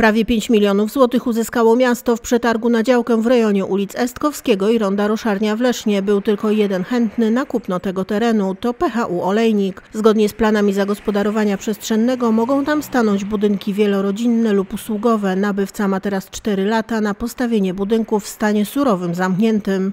Prawie 5 milionów złotych uzyskało miasto w przetargu na działkę w rejonie ulic Estkowskiego i Ronda Roszarnia w Lesznie. Był tylko jeden chętny na kupno tego terenu, to PHU Olejnik. Zgodnie z planami zagospodarowania przestrzennego mogą tam stanąć budynki wielorodzinne lub usługowe. Nabywca ma teraz 4 lata na postawienie budynków w stanie surowym zamkniętym.